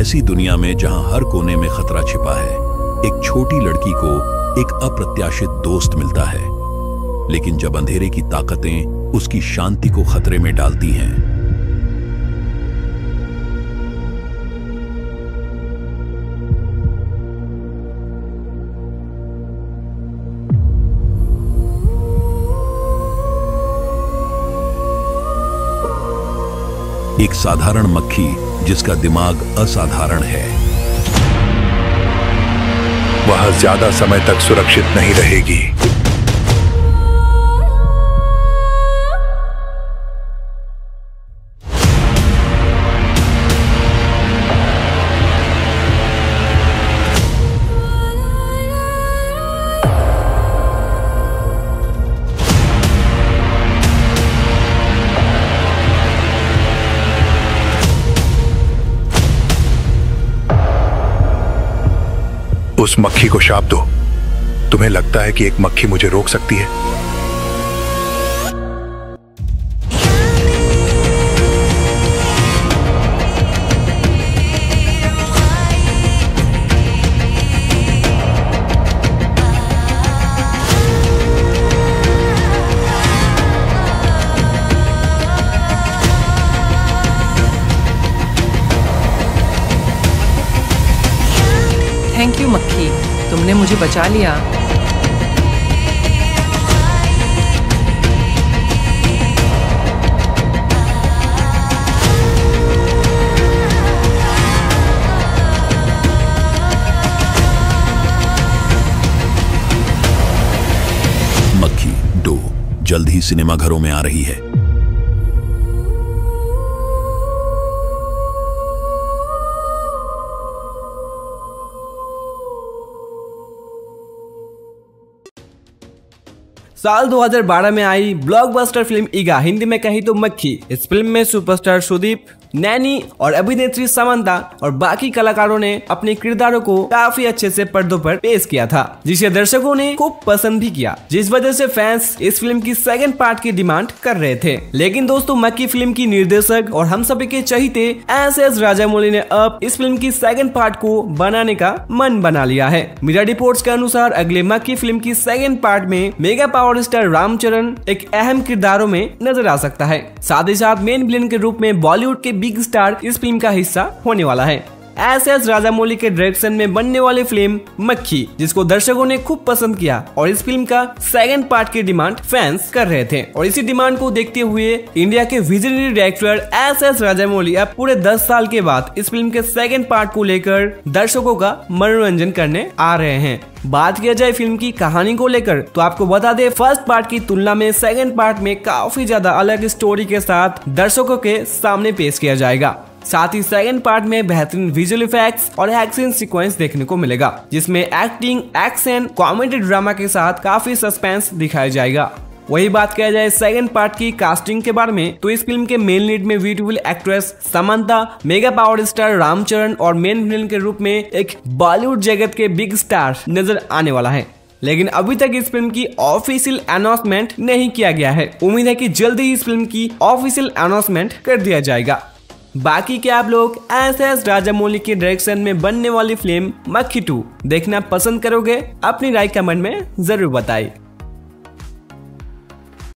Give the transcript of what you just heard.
ऐसी दुनिया में जहाँ हर कोने में खतरा छिपा है, एक छोटी लड़की को एक अप्रत्याशित दोस्त मिलता है। लेकिन जब अंधेरे की ताकतें उसकी शांति को खतरे में डालती हैं, एक साधारण मक्खी जिसका दिमाग असाधारण है। वह ज़्यादा समय तक सुरक्षित नहीं रहेगी। उस मक्खी को शाप दो। तुम्हें लगता है कि एक मक्खी मुझे रोक सकती है? थैंक यू मक्खी। तुमने मुझे बचा लिया। मक्खी दो जल्द ही सिनेमाघरों में आ रही है। साल 2012 में आई ब्लॉकबस्टर फ़िल्म ईगा, हिंदी में कही तो मक्खी। इस फ़िल्म में सुपरस्टार सुदीप, नैनी और अभिनेत्री समंता और बाकी कलाकारों ने अपने किरदारों को काफ़ी अच्छे से पर्दों पर पेश किया था, जिसे दर्शकों ने खूब पसंद भी किया, जिस वजह से फैंस इस फ़िल्म की सेकंड पार्ट की डिमांड कर रहे थे। लेकिन दोस्तों मक्की फ़िल्म की निर्देशक और हम सभी के चहीते एस एस राजामौली ने अब इस फ़िल्म की सेकंड पार्ट को बनाने का मन बना लिया है। मीडिया रिपोर्ट के अनुसार अगले मक्की फ़िल्म की सेकेंड पार्ट में मेगा पावर स्टार रामचरण एक अहम किरदारों में नज़र आ सकता है। साथ ही साथ मेन विलेन के रूप में बॉलीवुड के बिग स्टार इस फ़िल्म का हिस्सा होने वाला है। एस एस राजामौली के डायरेक्शन में बनने वाली फ़िल्म मक्खी, जिसको दर्शकों ने खूब पसंद किया और इस फ़िल्म का सेकंड पार्ट की डिमांड फैंस कर रहे थे। और इसी डिमांड को देखते हुए इंडिया के visionary director S S Rajamouli अब पूरे 10 साल के बाद इस फ़िल्म के सेकेंड पार्ट को लेकर दर्शकों का मनोरंजन करने आ रहे हैं। बात किया जाए फ़िल्म की कहानी को लेकर तो आपको बता दे फ़र्स्ट पार्ट की तुलना में सेकंड पार्ट में काफ़ी ज़्यादा अलग स्टोरी के साथ दर्शकों के सामने पेश किया जाएगा। साथ ही सेकंड पार्ट में बेहतरीन विजुअल इफेक्ट्स और एक्शन सीक्वेंस देखने को मिलेगा, जिसमें एक्टिंग एक्शन कॉमेडी ड्रामा के साथ काफ़ी सस्पेंस दिखाया जाएगा। वही बात किया जाए सेकंड पार्ट की कास्टिंग के बारे में तो इस फ़िल्म के मेन लीड में beautiful actress Samantha mega power star Ram Charan और मेन विलन के रूप में एक बॉलीवुड जगत के बिग स्टार नज़र आने वाला है। लेकिन अभी तक इस फ़िल्म की ऑफिशियल अनाउंसमेंट नहीं किया गया है। उम्मीद है कि जल्दी ही इस फ़िल्म की ऑफिशियल अनाउंसमेंट कर दिया जाएगा। बाकी क्या आप लोग एस एस राजामौली के डायरेक्शन में बनने वाली फ़िल्म मक्खी टू देखना पसंद करोगे, अपनी राय कमेंट में ज़रूर बताइए